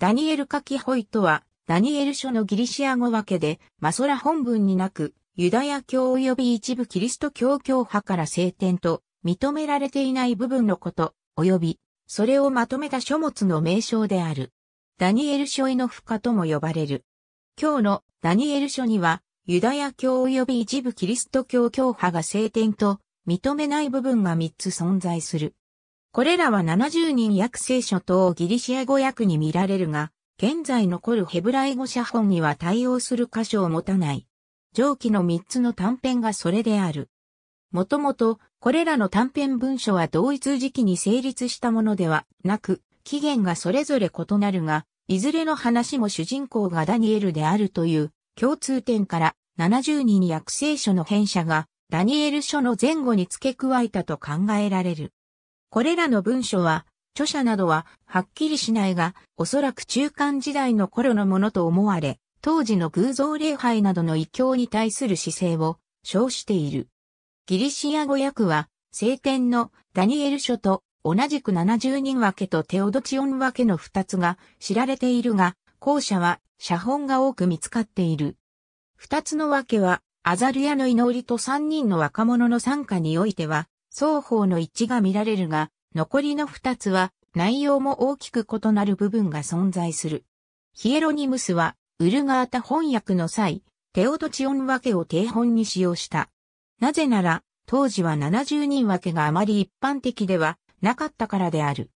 ダニエル書きホイとは、ダニエル書のギリシア語分けで、マソラ本文になく、ユダヤ教及び一部キリスト教教派から聖典と認められていない部分のこと、及び、それをまとめた書物の名称である。ダニエル書への負荷とも呼ばれる。今日のダニエル書には、ユダヤ教及び一部キリスト教教派が聖典と認めない部分が3つ存在する。これらは70人訳聖書等ギリシア語訳に見られるが、現在残るヘブライ語写本には対応する箇所を持たない。上記の3つの短編がそれである。もともと、これらの短編文書は同一時期に成立したものではなく、期限がそれぞれ異なるが、いずれの話も主人公がダニエルであるという共通点から70人訳聖書の編者がダニエル書の前後に付け加えたと考えられる。これらの文書は、著者などははっきりしないが、おそらく中間時代の頃のものと思われ、当時の偶像礼拝などの異教に対する姿勢を称している。ギリシア語訳は、聖典のダニエル書と同じく70人分けとテオドチオン分けの二つが知られているが、後者は写本が多く見つかっている。二つの分けは、アザルヤの祈りと三人の若者の参加においては、双方の一致が見られるが、残りの二つは内容も大きく異なる部分が存在する。ヒエロニムスは、ウルガータ翻訳の際、テオドチオン分けを定本に使用した。なぜなら、当時は70人分けがあまり一般的ではなかったからである。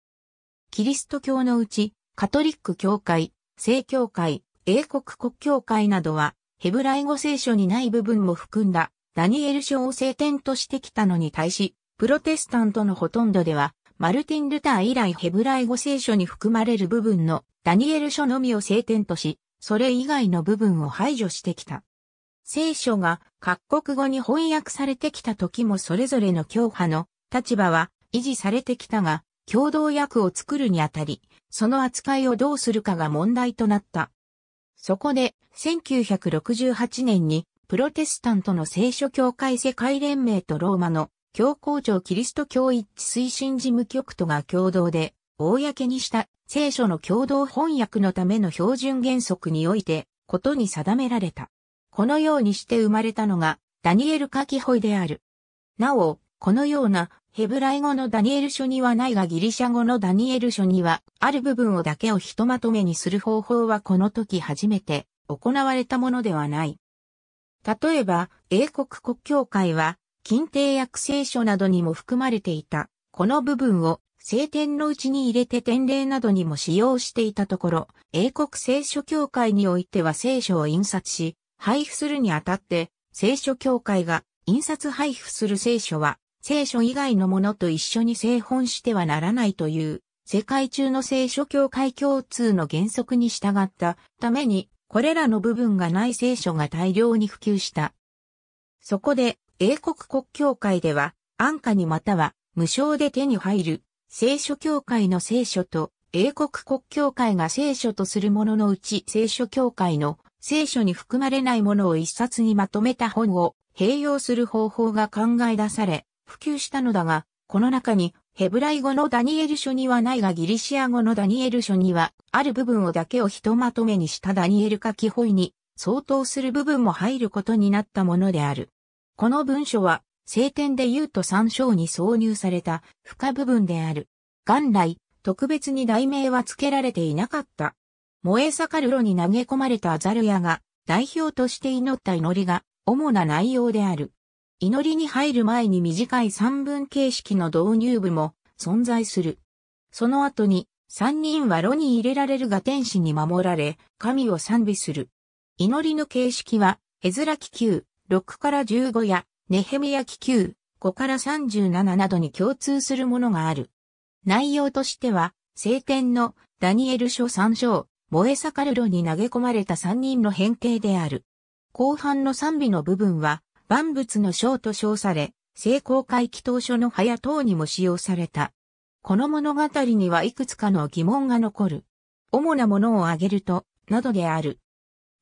キリスト教のうち、カトリック教会、正教会、英国国教会などは、ヘブライ語聖書にない部分も含んだ、ダニエル書を聖典としてきたのに対し、プロテスタントのほとんどでは、マルティン・ルター以来ヘブライ語聖書に含まれる部分のダニエル書のみを聖典とし、それ以外の部分を排除してきた。聖書が各国語に翻訳されてきた時もそれぞれの教派の立場は維持されてきたが、共同訳を作るにあたり、その扱いをどうするかが問題となった。そこで、1968年に、プロテスタントの聖書協会世界連盟とローマの教皇庁キリスト教一致推進事務局とが共同で、公にした聖書の共同翻訳のための標準原則において、ことに定められた。このようにして生まれたのが、ダニエル書きホイである。なお、このようなヘブライ語のダニエル書にはないがギリシャ語のダニエル書にはある部分をだけをひとまとめにする方法はこの時初めて行われたものではない。例えば、英国国教会は近帝訳聖書などにも含まれていた、この部分を聖典のうちに入れて典礼などにも使用していたところ、英国聖書協会においては聖書を印刷し、配布するにあたって、聖書協会が印刷配布する聖書は、聖書以外のものと一緒に製本してはならないという、世界中の聖書協会共通の原則に従ったために、これらの部分がない聖書が大量に普及した。そこで、英国国教会では、安価にまたは無償で手に入る聖書教会の聖書と英国国教会が聖書とするもののうち聖書教会の聖書に含まれないものを一冊にまとめた本を併用する方法が考え出され、普及したのだが、この中にヘブライ語のダニエル書にはないがギリシア語のダニエル書にはある部分をだけをひとまとめにしたダニエル書き本に相当する部分も入ることになったものである。この文書は、聖典で言うと参照に挿入された付加部分である。元来、特別に題名は付けられていなかった。燃え盛る炉に投げ込まれたアザルヤが代表として祈った祈りが主な内容である。祈りに入る前に短い三分形式の導入部も存在する。その後に三人は炉に入れられるが天使に守られ、神を賛美する。祈りの形式は、絵面気球、6から15や、ネヘミヤ記9、5から37などに共通するものがある。内容としては、聖典のダニエル書3章、燃え盛る炉に投げ込まれた3人の変形である。後半の賛美の部分は、万物の章と称され、聖公会祈祷書の早等にも使用された。この物語にはいくつかの疑問が残る。主なものを挙げると、などである。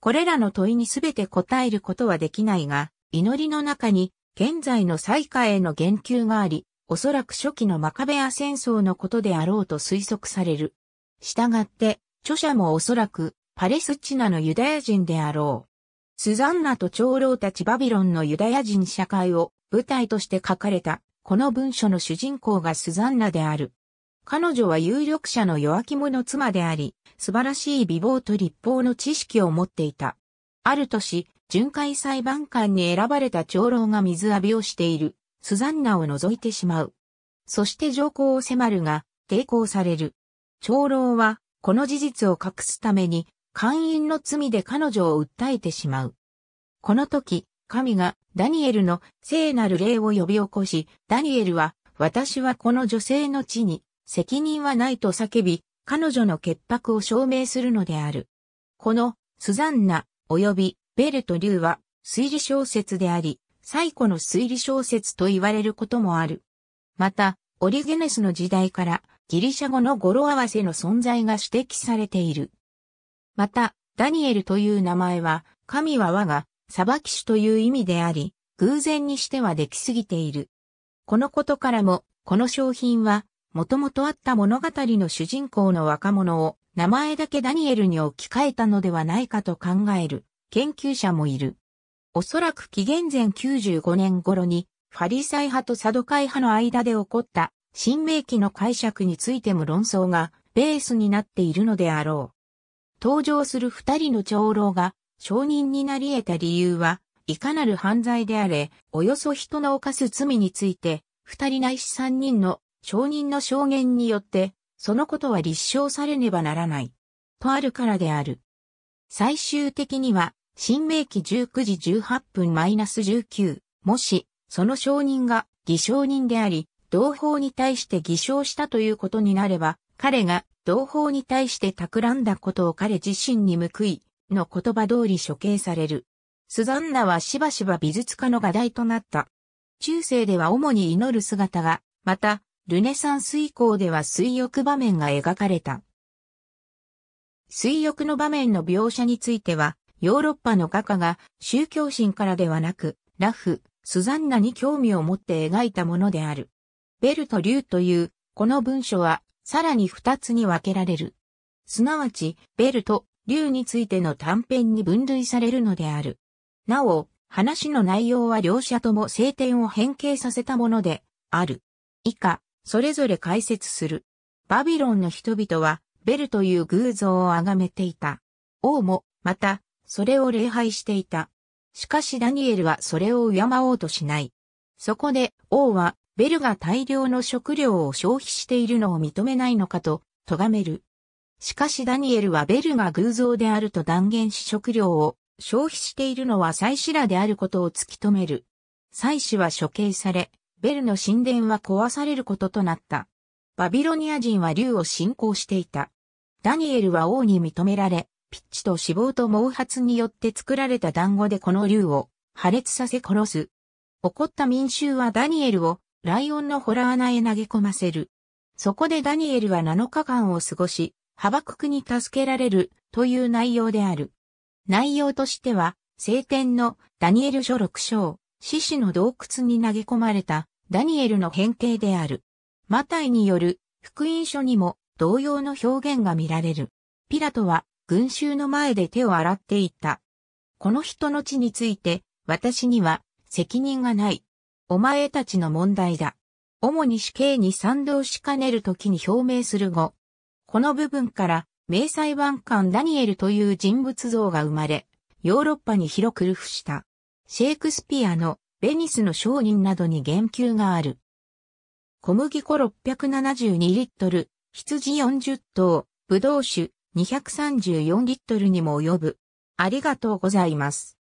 これらの問いにすべて答えることはできないが、祈りの中に現在の再開への言及があり、おそらく初期のマカベア戦争のことであろうと推測される。したがって、著者もおそらくパレスチナのユダヤ人であろう。スザンナと長老たちバビロンのユダヤ人社会を舞台として書かれたこの文書の主人公がスザンナである。彼女は有力者の弱気者妻であり、素晴らしい美貌と立法の知識を持っていた。ある年、巡回裁判官に選ばれた長老が水浴びをしている、スザンナを除いてしまう。そして上皇を迫るが、抵抗される。長老は、この事実を隠すために、会員の罪で彼女を訴えてしまう。この時、神がダニエルの聖なる霊を呼び起こし、ダニエルは、私はこの女性の地に責任はないと叫び、彼女の潔白を証明するのである。このスザンナ及びベルとリュウは推理小説であり、最古の推理小説と言われることもある。また、オリゲネスの時代からギリシャ語の語呂合わせの存在が指摘されている。また、ダニエルという名前は、神は我が裁き主という意味であり、偶然にしてはできすぎている。このことからも、この商品は、もともとあった物語の主人公の若者を、名前だけダニエルに置き換えたのではないかと考える、研究者もいる。おそらく紀元前95年頃に、ファリサイ派とサドカイ派の間で起こった、新明記の解釈についても論争が、ベースになっているのであろう。登場する二人の長老が証人になり得た理由は、いかなる犯罪であれ、およそ人の犯す罪について、二人ないし三人の証人の証言によって、そのことは立証されねばならない。とあるからである。最終的には、新明記19時18分マイナス19、もし、その証人が偽証人であり、同法に対して偽証したということになれば、彼が同胞に対して企んだことを彼自身に報い、の言葉通り処刑される。スザンナはしばしば美術家の画題となった。中世では主に祈る姿が、また、ルネサンス以降では水浴場面が描かれた。水浴の場面の描写については、ヨーロッパの画家が宗教心からではなく、ラフ、スザンナに興味を持って描いたものである。ベルとリューという、この文書はさらに二つに分けられる。すなわち、ベルと竜についての短編に分類されるのである。なお、話の内容は両者とも聖典を変形させたもので、ある。以下、それぞれ解説する。バビロンの人々は、ベルという偶像を崇めていた。王も、また、それを礼拝していた。しかしダニエルはそれを敬おうとしない。そこで、王はベルが大量の食料を消費しているのを認めないのかと、咎める。しかしダニエルはベルが偶像であると断言し食料を消費しているのは祭司らであることを突き止める。祭司は処刑され、ベルの神殿は壊されることとなった。バビロニア人は竜を信仰していた。ダニエルは王に認められ、ピッチと脂肪と毛髪によって作られた団子でこの竜を破裂させ殺す。怒った民衆はダニエルをライオンのホラー穴へ投げ込ませる。そこでダニエルは7日間を過ごし、ハバククに助けられるという内容である。内容としては、聖典のダニエル書6章、獅子の洞窟に投げ込まれたダニエルの変形である。マタイによる福音書にも同様の表現が見られる。ピラトは群衆の前で手を洗っていた。この人の地について私には責任がない。お前たちの問題だ。主に死刑に賛同しかねる時に表明する語。この部分から、名裁判官ダニエルという人物像が生まれ、ヨーロッパに広く流布した。シェイクスピアのベニスの商人などに言及がある。小麦粉672リットル、羊40頭、ブドウ酒234リットルにも及ぶ。ありがとうございます。